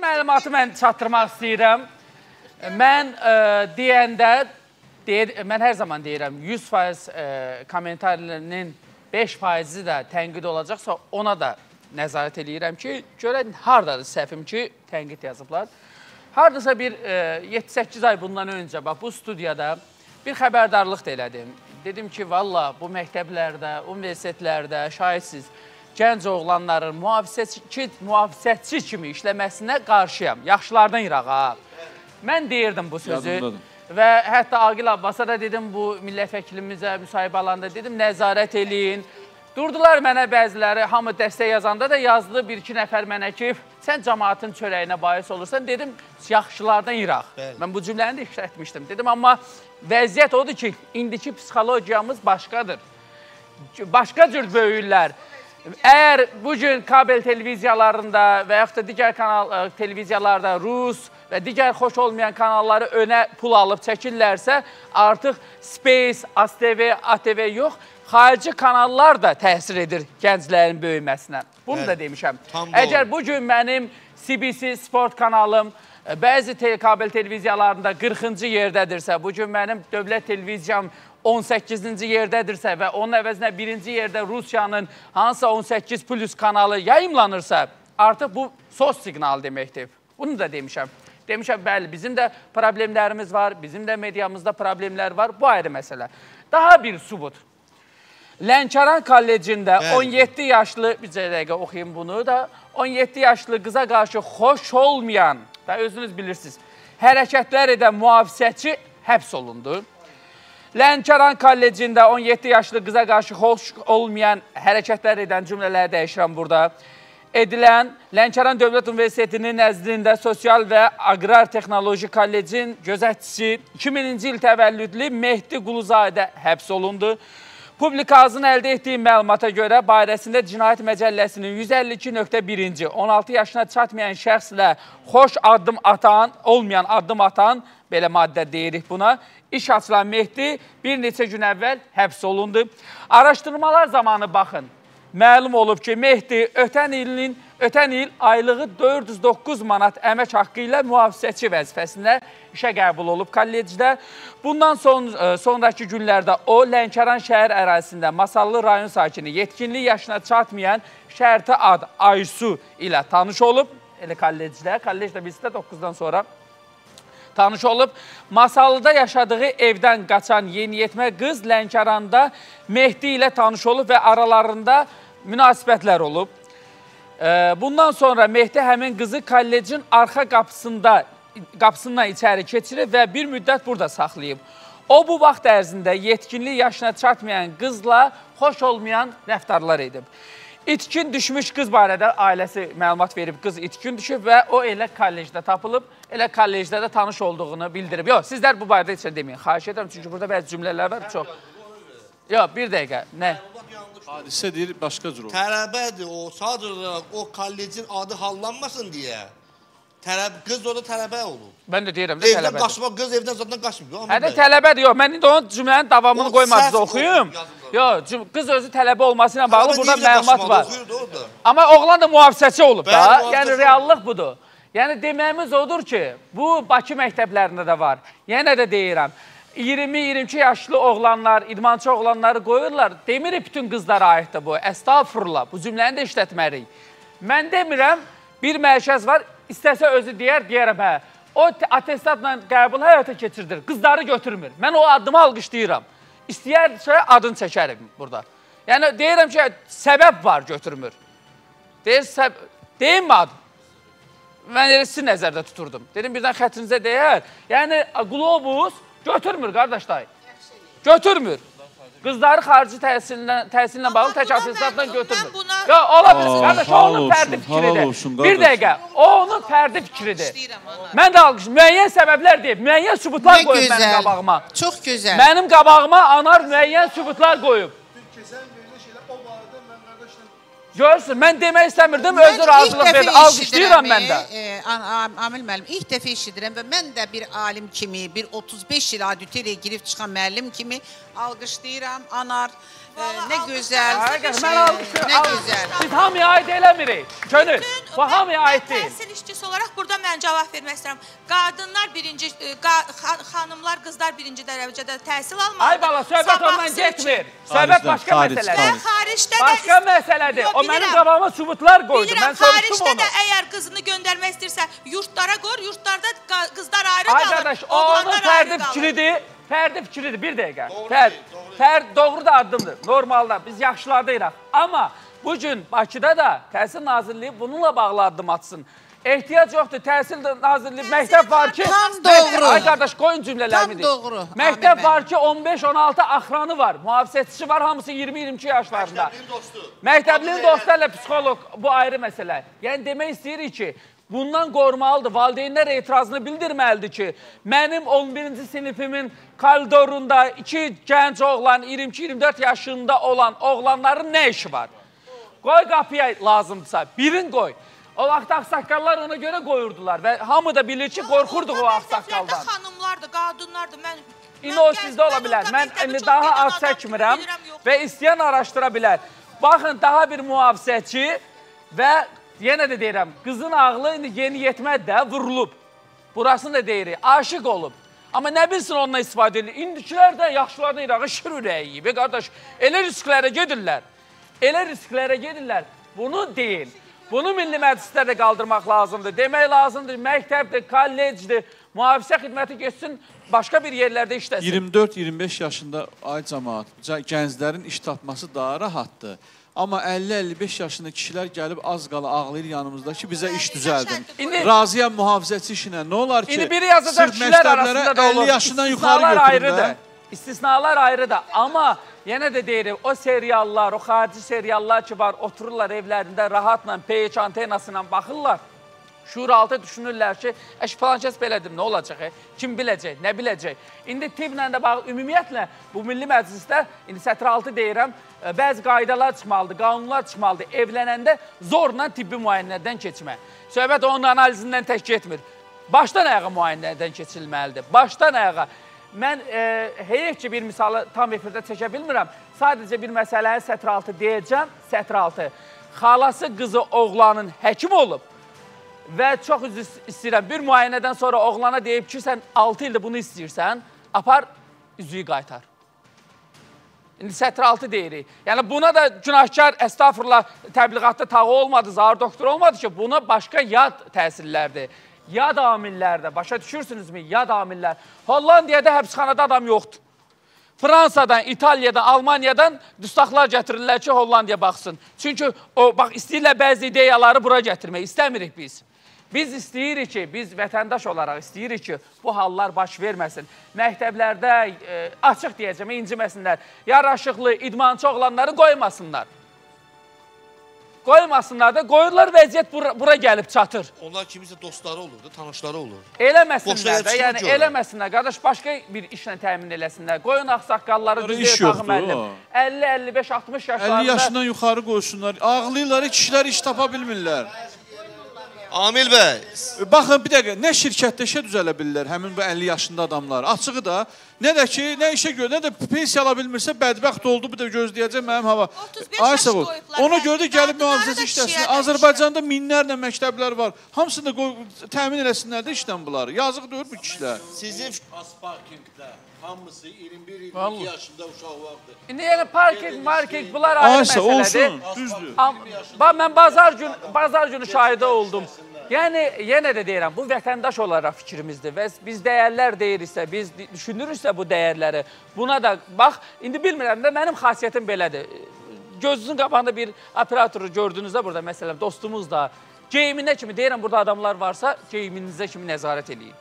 məlumatı mən çatdırmaq istəyirəm. Mən ə, deyəndə deyir, mən hər zaman deyirəm 100% ə, kommentarlərinin 5%-i də tənqid olacaqsa ona da nəzarət eləyirəm ki, görən hardadır səhvim ki, tənqid yazıblar. Hardasa bir 7-8 ay bundan öncə bax bu studiyada bir xəbərdarlıq da elədim. Dedim ki, valla bu məktəblərdə, universitetlərdə şahidsiniz, gənc oğlanların mühafizəçi, mühafizəçi kimi işləməsinə qarşıyam. Yaxşılardan irağa. Mən deyirdim bu sözü. Yadımdadır. Və hətta Aqil Abbasa da dedim bu millət vəkilimizə müsahibə alanda dedim nəzarət eləyin. Durdular mənə bəziləri, hamı dəstək yazanda da yazdı bir-iki nəfər mənə ki, sən cəmaatın çörəyinə bahis olursan. Dedim, yaxşılardan iraq. Bəli. Mən bu cümləni də işlətmişdim. Dedim, amma vəziyyət odur ki, indiki psixologiyamız başqadır. Başqa cür böyürlər. Əgər bu gün kabel televiziyalarında və yaxud da digər kanal ə, televiziyalarda Rus və digər xoş olmayan kanalları önə pul alıb çəkirlərsə, artıq Space, ASTV, ATV yox, xarici kanallar da təsir edir gənclərin böyüməsinə. Bunu da Bəli, demişəm. tam doğru. Əgər bu gün mənim CBC sport kanalım bəzi te kabel televiziyalarında 40-cı yerdədirsə, bu gün mənim dövlət televiziyam 18-ci yerdədirsə və onun əvəzinə birinci yerdə Rusiyanın hansısa 18 plus kanalı yayımlanırsa, artıq bu sos siqnalı deməkdir. Bunu da demişəm. Demişəm, bəli, bizim də problemlərimiz var, bizim də mediamızda problemlər var. Bu ayrı məsələ. Daha bir subut. Lənkəran kollecində Bəli. 17 yaşlı, bir dəqiqə oxuyayım bunu da, 17 yaşlı qıza qarşı xoş olmayan, və özünüz bilirsiniz, hərəkətlər edən mühafizəçi həbs olundu. Lənkəran kollecində 17 yaşlı qıza qarşı xoş olmayan hərəkətlər edən cümlələri dəyişirəm burada. Edilən Lənkəran Dövlət Universitetinin nəzdində Sosial və Aqrar Texnoloji Kollecin gözətçisi 2000-ci il təvəllüdlü Mehdi Quluzadə həbs olundu. Publikazın əldə etdiyi məlumata görə barəsində Cinayət Məcəlləsinin 152.1-ci 16 yaşına çatmayan şəxslə xoş addım atan, olmayan addım atan, belə maddə deyirik buna, iş açılan Mehdi bir neçə gün əvvəl həbs olundu. Araşdırmalar zamanı baxın, məlum olub ki, Mehdi ötən ilin ötən il aylığı 409 manat əmək haqqı ilə mühafizəçi vəzifəsində işə qəbul olub kollecdə. Bundan son, e, sonraki günlərdə o Lənkəran şəhər ərazisində Masallı rayon sakini yetkinlik yaşına çatmayan şərti ad Aysu ilə tanış olub. Elə kollecdə, kollec də bizdə 9-dan sonra tanış olub. Masallıda yaşadığı evdən qaçan yeniyetmə qız Lənkəranda Mehdi ilə tanış olub və aralarında münasibətlər olub. Bundan sonra Mehdi həmin qızı kollecin arxa qapısında qapısından içəri keçirib və bir müddət burada saxlayıb. O bu vaxt ərzində yetkinlik yaşına çatmayan qızla xoş olmayan rəftarlar edib. İtkin düşmüş qız barədə ailəsi məlumat verib. Qız itkin düşüb və o elə kollecdə tapılıb, elə kollecdə də tanış olduğunu bildirib. Yox, sizlər bu barədə heç nə deməyin. Xahiş edirəm çünki burada bəzi cümlələr var çox. Yox, bir dəqiqə. Nə? Hadisə deyir başqa cür olur. Tələbədir o, sadəcə o kollecin adı hallanmasın deyə. Tələb, qız orada tələbə olub. Mən də deyirəm də Evdən tələbədir. qaçmaq, qız evdən zaten qaçmıyor. Hə də tələbədir, yox. Mən indi onun cümlənin davamını qoymadınız oxuyum. Yox, qız özü tələbə olması ilə bağlı burada məlumat var. Amma oğlan da mühafizəçi olub da. Yəni reallıq budur. Yəni deməyimiz odur ki, bu Bakı məktəblərində də var. Yenə də deyirəm. 20-22 yaşlı oğlanlar, idmançı oğlanları qoyurlar. Demirik bütün qızlara aiddir bu. Əstağfurullah. Bu cümləni də işlətməliyik. Mən demirəm, bir mərkəz var, istəsə özü deyər, deyərəm hə. O te- atestatla qəbul həyata keçirdir. Qızları götürmür. Mən o addımı alqışlayıram. İstəyərsə adını çəkərim burada. Yəni deyirəm ki, səbəb var götürmür. Deyir, səb deyim mi adım? Mən elə sizi nəzərdə tuturdum. Dedim birdən xətrinizə deyər. Yəni Globus götürmür qardaşlar. Götürmür. Qızları xarici təhsillə təhsillə bağlı tək mən- götürmür. buna- Ya ola bilsin qardaş, o onun fərdi fikridir. Bir qardaş. dəqiqə, o onun fərdi fikridir. Mən də alqış, müəyyən səbəblər deyib, müəyyən sübutlar qoyub mənim qabağıma. Çok güzel. Mənim qabağıma anar müəyyən sübutlar qoyub. Keçən Görürsün, mən demək istəmirdim, Ben özü razılıq verdi. Alqışlayıram mən də. e, Am- Amil müəllim, ilk dəfə eşidirəm və mən də bir alim kimi, bir 35 il auditoriya girib çıxan müəllim kimi alqışlayıram. Anar, e, nə gözəl. E, mən alqışlayıram. Nə gözəl. Biz hamıya aid eləmirik. Könül, bu hamıya mən aid deyil. Təhsil işçisi olaraq burada dənə cavab vermək istəyirəm. Qadınlar birinci, e, qa, xa- xanımlar, qızlar birinci dərəcədə təhsil almalıdır. Ay bala, söhbət ondan getmir. Söhbət başqa məsələdir. Və xaric. xaricdə də... Başqa məsələdir. O mənim qabağıma sübutlar qoydu. Mən soruşdum xaricdə onu. də əgər qızını göndərmək istəyirsə, yurtlara qoyur, yurtlarda qızlar ayrı Ay qalır, qardaş, o oğlanlar onun ayrı fərdi fikridir. Fərdi fikridir, bir dəqiqə. Doğru Fərd, deyil, doğru deyil. fərd doğru da addımdır. Normalda biz yaxşılardayıq. Amma bu gün Bakıda da Təhsil Nazirliyi bununla bağlı addım atsın. Ehtiyac yoxdur. Təhsil Nazirliyi məktəb var ki, Tam doğru. Ay qardaş, qoyun cümlələrimi Tam deyim. doğru, Məktəb bəy. var ki, 15-16 axranı var, mühafizəçisi var, hamısı 20-22 yaşlarında. Məktəblinin dostu. Məktəblinin Adı dostlarla psixoloq bu ayrı məsələ. Yəni demək istəyirik ki, bundan qormalıdır. Valideynlər etirazını bildirməlidir ki, mənim 11-ci sinifimin koridorunda iki gənc oğlan 22-24 yaşında olan oğlanların nə işi var? Qoy qapıya lazımdırsa, birin qoy. O vaxt ağsaqqallar ona görə qoyurdular və hamı da bilir ki, qorxurduq o ağsaqqaldan. xanımlardır, qadınlardır. Mən İndi o sizdə ola bilər. Mən indi daha ad çəkmirəm və istəyən araşdıra bilər. Baxın, daha bir mühafizəçi və yenə də deyirəm, qızın ağlı indi yeni yetmədi də vurulub. Burasını da deyirik, aşiq olub. Amma nə bilsin ondan istifadə edir. İndikilər də yaxşılardan irağı şır ürəyi yiyib. Qardaş, elə risklərə gedirlər. Elə risklərə gedirlər. Bunu deyil. Bunu Milli Məclisdə də qaldırmaq lazımdır. Demək lazımdır, məktəbdir, kollecdir, mühafizə xidməti getsin, başqa bir yerlərdə işləsin. 24-25 yaşında ay cəmaat, gənclərin iş tapması daha rahatdır. Amma 50-55 yaşında kişilər gəlib az qala ağlayır yanımızda ki, bizə iş düzəldin. Razıyam mühafizəçi işinə. Nə olar ki, İndi biri yazacaq sırf məktəblərə arasında da 50 olur. yaşından yuxarı də. İstisnalar ayrıdır. Amma yenə də deyirik, o seriallar, o xarici seriallar ki var, otururlar evlərində rahatla, peyç antenası ilə baxırlar. Şuuraltı düşünürlər ki, əş falan kəs belədir, nə olacaq? E? Kim biləcək, nə biləcək? İndi tibblə də bağlı, ümumiyyətlə bu Milli Məclisdə, indi sətr altı deyirəm, e, bəzi qaydalar çıxmalıdır, qanunlar çıxmalıdır. Evlənəndə zorla tibbi müayinədən keçmək. Söhbət onun analizindən tək getmir. Başdan ayağa müayinədən keçilməlidir. Başdan ayağa. Mən e, heyif ki, bir misalı tam efirdə çəkə bilmirəm. Sadəcə bir məsələni sətr altı deyəcəm, sətr altı. Xalası qızı oğlanın həkim olub və çox üzr istəyirəm. Bir müayinədən sonra oğlana deyib ki, sən 6 ildir bunu istəyirsən, apar üzüyü qaytar. İndi sətr altı deyirik. Yəni buna da günahkar əstağfurullah təbliğatda tağı olmadı, zar doktor olmadı ki, buna başqa yad təsirlərdir. Yad amillərdə, başa düşürsünüzmü? Yad amillər. Hollandiyada həbsxanada adam yoxdur. Fransadan, İtaliyadan, Almaniyadan dustaqlar gətirirlər ki, Hollandiya baxsın. Çünki o bax istəyirlər bəzi ideyaları bura gətirmək. İstəmirik biz. Biz istəyirik ki, biz vətəndaş olaraq istəyirik ki, bu hallar baş verməsin. Məktəblərdə e, açıq deyəcəm, inciməsinlər. Yaraşıqlı, idmançı oğlanları qoymasınlar. Qoymasınlar da, qoyurlar vəziyyət bura, bura gəlib çatır. Onlar kimisə dostları olurdu, tanışları olur. Eləməsinlər də, yəni eləməsinlər. Qardaş, başqa bir işlə təmin eləsinlər. Qoyun ağsaqqalları tağı yoxdur, müəllim. o. 50, 55, 60 50 yaşlarında yaşından yuxarı qoysunlar. Ağlayırlar, kişilər iş tapa bilmirlər. Amil bəy, E, Baxın bir dəqiqə, nə şirkətdə işə düzələ bilirlər həmin bu 50 yaşında adamlar. Açığı da nə də ki, nə işə görə, nə də pensiya ala bilmirsə bədbəxt oldu, bir də gözləyəcək mənim hava. 35 Ay yaş sağ ol. qoyublar, Ona görə də gəlib da işləsin. Azərbaycanda minlərlə məktəblər var. Hamısını da təmin eləsinlər də işdən bunları. Yazıq deyil bu kişilər. sizin Asparkingdə hamısı 21-22 Vallahi. yaşında uşaq vardı. İndi yəni parking, market bunlar ayrı Aysa məsələdir. olsun, düzdür. Bax mən bazar gün bazar günü şahidi oldum. Yəni yenə də deyirəm, bu vətəndaş olaraq fikrimizdir və biz dəyərlər deyiriksə, biz düşünürüksə bu dəyərləri, buna da bax, indi bilmirəm də mənim xasiyyətim belədir. Gözünüzün qabağında bir operatoru gördünüzdə burada məsələn dostumuz da geyiminə kimi deyirəm burada adamlar varsa, geyiminizə kimi nəzarət eləyin.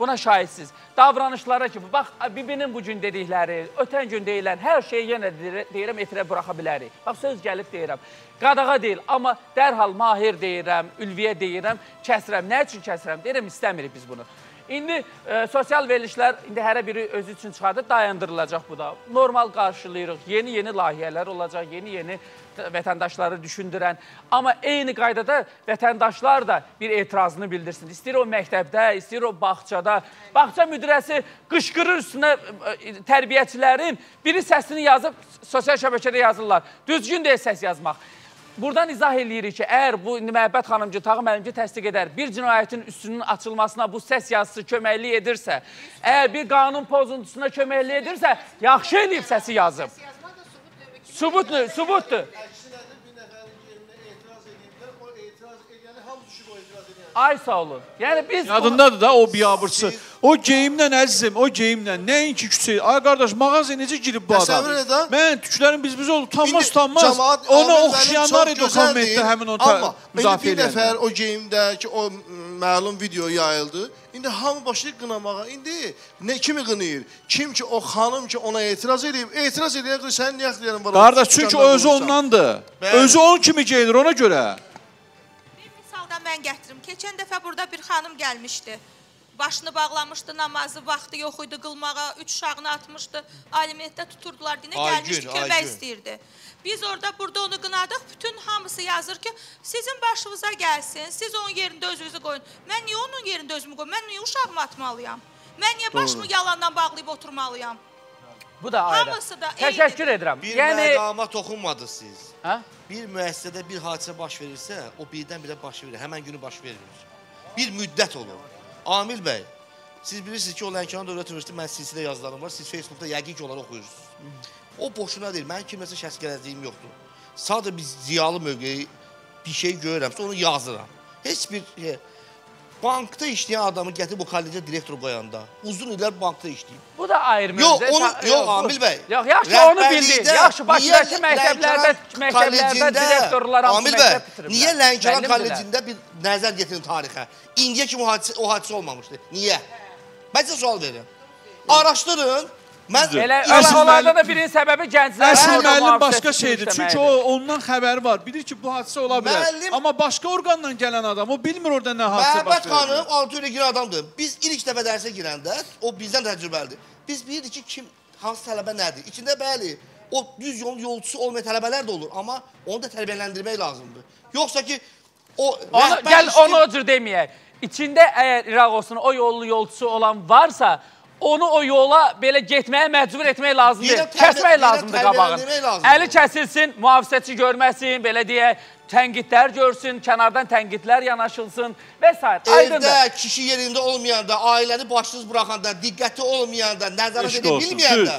Buna şahidsiniz. Davranışlara ki, bax bibinin bu gün dedikləri, ötən gün deyilən hər şeyi yenə deyir- deyirəm efirə buraxa bilərik. Bax söz gəlib deyirəm. Qadağa deyil, amma dərhal mahir deyirəm, ülviyə deyirəm, kəsirəm. Nə üçün kəsirəm? Deyirəm istəmirik biz bunu. İndi e, sosial verilişlər indi hərə biri özü üçün çıxardı, dayandırılacaq bu da. Normal qarşılayırıq. Yeni-yeni layihələr olacaq, yeni-yeni vətəndaşları düşündürən. Amma eyni qaydada vətəndaşlar da bir etirazını bildirsin. İstəyir o məktəbdə, istəyir o bağçada. Bağça müdirəsi qışqırır üstünə e, tərbiyəçilərin biri səsini yazıb sosial şəbəkədə yazırlar. Düzgün deyil səs yazmaq. Buradan izah eləyirik ki, əgər bu Məhəbbət xanımcı, Tağı müəllimci təsdiq edər, bir cinayətin üstünün açılmasına bu səs yazısı köməklik edirsə, əgər bir qanun pozuntusuna köməklik edirsə, yaxşı eləyib səsi yazıb. Sübutlu, sübutdur. Ay sağ olun. Yəni biz Yadındadır da o biabırçı. O geyimlə əzizim, o geyimlə nəinki küçək. Ay qardaş, mağazaya necə girib bu adam? Mən tüklərin biz biz olub utanmaz utanmaz. Ona oxşayanlar idi o kommentdə həmin o Amma indi müdafiə bir nəfər o geyimdəki o məlum video yayıldı. İndi hamı başlayır qınamağa. İndi nə kimi qınayır? Kim ki o xanım ki ona etiraz edib, etiraz edən qız sənin niyə ixtiyarın var? Qardaş, çünki özü ondandır. Özü onun kimi geyinir ona görə. Mən gətirim. Keçən dəfə burada bir xanım gəlmişdi. Başını bağlamışdı, namazı vaxtı yox idi qılmağa, üç uşağını atmışdı. Alimentdə tuturdular dinə gəlmişdi, kömək istəyirdi. Biz orada burada onu qınadıq. Bütün hamısı yazır ki, sizin başınıza gəlsin. Siz onun yerində özünüzü qoyun. Mən niyə onun yerində özümü qoyum? Mən niyə uşağımı atmalıyam? Mən niyə başımı yalandan bağlayıb oturmalıyam? Bu da ayrı. Hamısı da Təşəkkür edirəm. Bir Yəni məqama toxunmadınız siz. hə? Bir müəssisədə bir hadisə baş verirsə, o birdən-birə baş verir. Həmən günü baş vermir. Bir müddət olur. Amil bəy, siz bilirsiniz ki, o Lənkəran Dövlət Universiteti müəssisəsində yazılarım var. Siz Facebookda yəqin ki, onları oxuyursunuz. O boşuna deyil. Mənim kiməsə şəxs gələcəyim yoxdur. Sadəcə biz ziyalı mövqeyi bir şey görürəmsə onu yazıram. Heç bir şey. Bankda işləyən adamı gətirib o kollecə direktor qoyanda, uzun illər bankda işləyib. Bu da ayrı Yox, mövzu. onu yox Amil bəy. Yox, yaxşı onu bildi. Rəhbərlikdə Yaxşı Bakıdakı məktəblərdə, məktəblərdə direktorlar hamısı məktəb bəy, bitiriblər. niyə Lənkəran kollecində bir nəzər yetirin tarixə? İndiyə kimi o hadisə, o hadisə olmamışdı. Niyə? Mən sizə sual verirəm. Araşdırın. Mən Elə Əsl elə onlarda müəllim- da birinin səbəbi gənclər. Əsl orada müəllim başqa şeydir. Çünki o ondan xəbəri var. Bilir ki, bu hadisə ola bilər. Müəllim- Amma başqa orqandan gələn adam o bilmir orada nə hadisə baş Məhəbbət verir. xanım altı ilə giren adamdır. Biz ilk dəfə dərsə girəndə o bizdən təcrübəlidir. Biz bilirdik ki, kim hansı tələbə nədir. İçində bəli, o düz yolun yolçusu olmayan tələbələr də olur, amma onu da tərbiyələndirmək lazımdır. Yoxsa ki o Onu, gəl onu o cür deməyək. İçində əgər İraq olsun o yollu yolçusu olan varsa, onu o yola belə getməyə məcbur etmək lazımdır. Kəsmək lazımdır lazımdır. Əli kəsilsin, mühafizəçi görməsin, belə deyək, tənqidlər görsün, kənardan tənqidlər yanaşılsın və s. Aydındır. Evdə kişi yerində olmayanda, ailəni başsız buraxanda, diqqəti olmayanda, nəzarət edə bilməyəndə.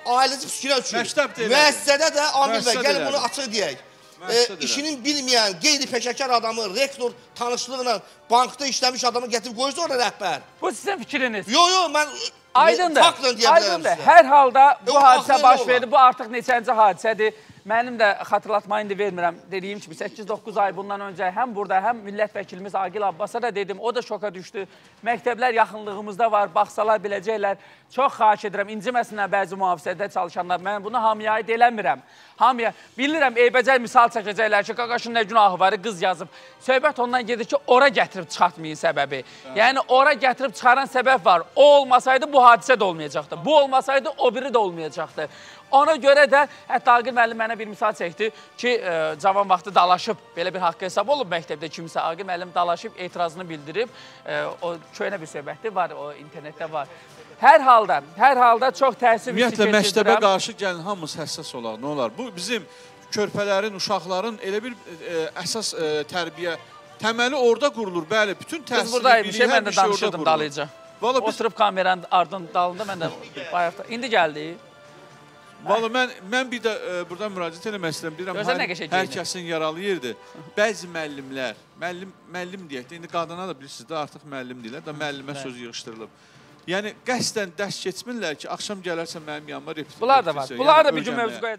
Məktəb də elədir. Müəssisədə də də gəlin bunu açıq deyək. E, işinin bilməyən, qeyri-peşəkar adamı, rektor tanışlığıyla bankda işləmiş adamı gətirib qoyursa orada rəhbər. Bu sizin fikriniz. Yo, yo, mən Aydındır. Aydındır. Hər halda bu Yox, hadisə baş verdi. Bu artıq neçənci hadisədir. Mənim də xatırlatma indi vermirəm. Dediyim kimi 8-9 ay bundan öncə həm burada, həm millət vəkilimiz Agil Abbasa da dedim. O da şoka düşdü. Məktəblər yaxınlığımızda var, baxsalar biləcəklər. Çox xahiş edirəm, inciməsinlər bəzi mühafizədə çalışanlar. Mən bunu hamıya aid eləmirəm. Hamıya bilirəm, eybəcər misal çəkəcəklər ki, qaqaşın nə günahı var, qız yazıb. Söhbət ondan gedir ki, ora gətirib çıxartmayın səbəbi. Yəni ora gətirib çıxaran səbəb var. O olmasaydı bu hadisə də olmayacaqdı. Bu olmasaydı o biri də olmayacaqdı. Ona görə də hətta Aqil müəllim mənə bir misal çəkdi ki, e, cavan vaxtı dalaşıb, belə bir haqqı hesab olub məktəbdə kimsə. Aqil müəllim dalaşıb, etirazını bildirib. E, o köhnə bir söhbətdir, var, o internetdə var. Hər halda, hər halda çox təəssüf Ümumiyyətlə məktəbə qarşı gəlin hamımız həssas olaq. Nə olar? Bu bizim körpələrin, uşaqların elə bir e, əsas e, tərbiyə təməli orada qurulur. Bəli, bütün Biz təhsil burada bir şey hər mən bir də şey orada danışırdım qurulur. dalıca. Biz Oturub kameranın ardın dalında mən də bayaqda. İndi gəldi. Valla mən mən bir də e, burada müraciət eləmək istəyirəm. Bilirəm Gözəl hər, nə qəşəng hər geyinir. kəsin yaralı yerdir. Bəzi müəllimlər, müəllim müəllim deyək də indi qadına da bilirsiniz də artıq müəllim deyirlər də müəllimə söz yığışdırılıb. Yəni qəsdən dərs keçmirlər ki, axşam gələrsən mənim yanıma repetitor. Bunlar da var. yəni Bunlar da bir gün mövzu qoyacaq.